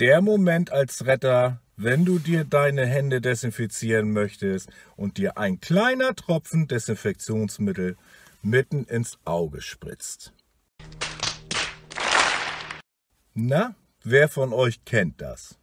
Der Moment als Retter, wenn du dir deine Hände desinfizieren möchtest und dir ein kleiner Tropfen Desinfektionsmittel mitten ins Auge spritzt. Na, wer von euch kennt das?